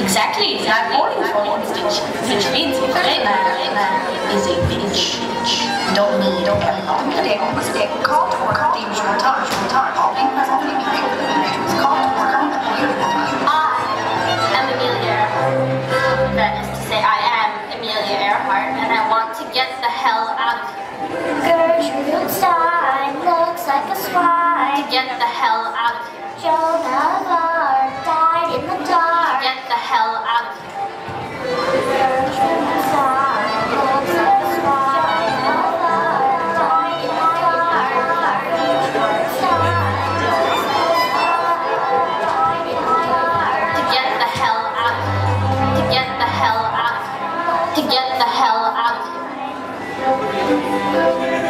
Exactly, it's not only for distinction, which means Rena, Rena is a bitch. Don't need. don't have a mistake, mistake, called, called, montage, montage. Get the hell out of here. Joan of Arc died in the dark. Get the hell out of here. Get the hell out of here.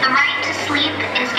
The right to sleep is